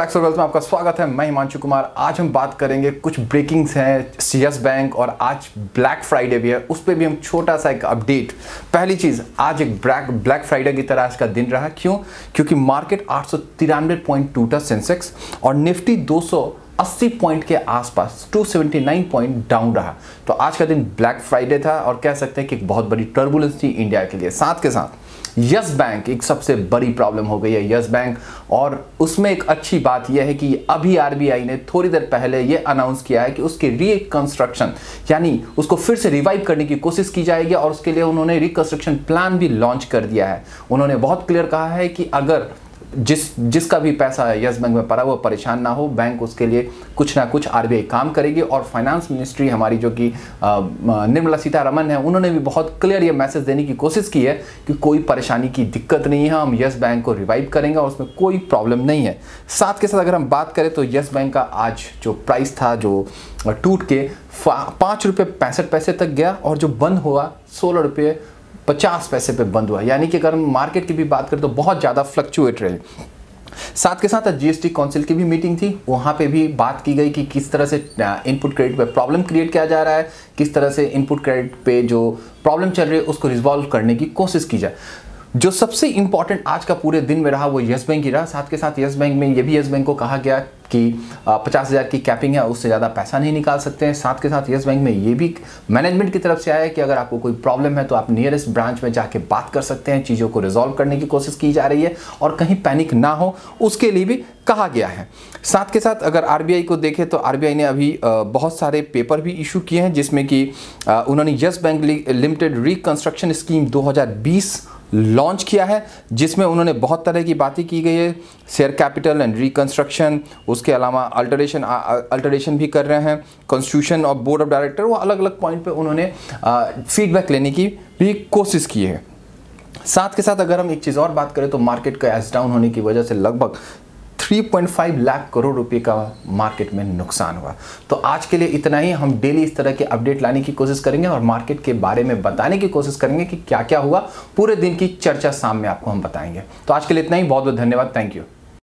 Stocks और wealth में आपका स्वागत है। मैं हिमांशु कुमार। आज हम बात करेंगे कुछ ब्रेकिंग्स हैं सी एस बैंक और आज ब्लैक फ्राइडे भी है। उस पर भी हम छोटा सा एक अपडेट पहली चीज़, आज एक ब्लैक ब्लैक फ्राइडे की तरह आज का दिन रहा। क्यों? क्योंकि मार्केट आठ सौ तिरानवे पॉइंट टूटा सेंसेक्स और निफ्टी 280 पॉइंट के आसपास 279 पॉइंट डाउन रहा। तो आज का दिन ब्लैक फ्राइडे था और कह सकते हैं कि एक बहुत बड़ी टर्बुलेंस थी इंडिया के लिए। साथ के साथ यस बैंक एक सबसे बड़ी प्रॉब्लम हो गई है यस बैंक और उसमें एक अच्छी बात यह है कि अभी आरबीआई ने थोड़ी देर पहले यह अनाउंस किया है कि उसके रिकंस्ट्रक्शन यानी उसको फिर से रिवाइव करने की कोशिश की जाएगी और उसके लिए उन्होंने रिकंस्ट्रक्शन प्लान भी लॉन्च कर दिया है। उन्होंने बहुत क्लियर कहा है कि अगर जिस, जिसका भी पैसा यस बैंक में पड़ा वो परेशान ना हो, बैंक उसके लिए कुछ ना कुछ आरबीआई काम करेगी और फाइनेंस मिनिस्ट्री हमारी जो कि निर्मला सीतारमन है, उन्होंने भी बहुत क्लियर ये मैसेज देने की कोशिश की है कि कोई परेशानी की दिक्कत नहीं है, हम यस बैंक को रिवाइव करेंगे और उसमें कोई प्रॉब्लम नहीं है। साथ के साथ अगर हम बात करें तो यस बैंक का आज जो प्राइस था, जो टूट के पाँच रुपये पैंसठ पैसे तक गया और जो बंद हुआ, सोलह रुपये पचास पैसे पे बंद हुआ यानी कि अगर हम मार्केट की भी बात करें तो बहुत ज़्यादा फ्लक्चुएट रहे। साथ के साथ जीएसटी काउंसिल की भी मीटिंग थी। वहाँ पे भी बात की गई कि किस तरह से इनपुट क्रेडिट पे प्रॉब्लम क्रिएट किया जा रहा है, किस तरह से इनपुट क्रेडिट पे जो प्रॉब्लम चल रही है, उसको रिजॉल्व करने की कोशिश की जाए। जो सबसे इंपॉर्टेंट आज का पूरे दिन में रहा वो यस बैंक ही रहा। साथ के साथ यस बैंक में ये भी यस बैंक को कहा गया कि पचास हज़ार की कैपिंग है, उससे ज़्यादा पैसा नहीं निकाल सकते हैं। साथ के साथ यस बैंक में ये भी मैनेजमेंट की तरफ़ से आया है कि अगर आपको कोई प्रॉब्लम है तो आप नियरेस्ट ब्रांच में जाके बात कर सकते हैं, चीज़ों को रिजॉल्व करने की कोशिश की जा रही है और कहीं पैनिक ना हो, उसके लिए भी कहा गया है। साथ के साथ अगर आरबीआई को देखें तो आरबीआई ने अभी बहुत सारे पेपर भी इशू किए हैं, जिसमें कि उन्होंने Yes Bank Limited reconstruction scheme 2020 launch किया है, जिसमें उन्होंने बहुत तरह की बातें की गई है। शेयर कैपिटल एंड रिकन्स्ट्रक्शन उसके अलावा अल्टरेशन अल्टरेशन भी कर रहे हैं। कॉन्स्टिट्यूशन और बोर्ड ऑफ़ डायरेक्टर वो अलग अलग पॉइंट पे उन्होंने फीडबैक लेने की भी कोशिश की है। साथ के साथ अगर हम एक चीज़ और बात करें तो मार्केट का एस डाउन होने की वजह से लगभग 3.5 लाख करोड़ रुपए का मार्केट में नुकसान हुआ। तो आज के लिए इतना ही, हम डेली इस तरह के अपडेट लाने की कोशिश करेंगे और मार्केट के बारे में बताने की कोशिश करेंगे कि क्या क्या हुआ। पूरे दिन की चर्चा शाम में आपको हम बताएँगे। तो आज के लिए इतना ही बहुत बहुत धन्यवाद। Thank you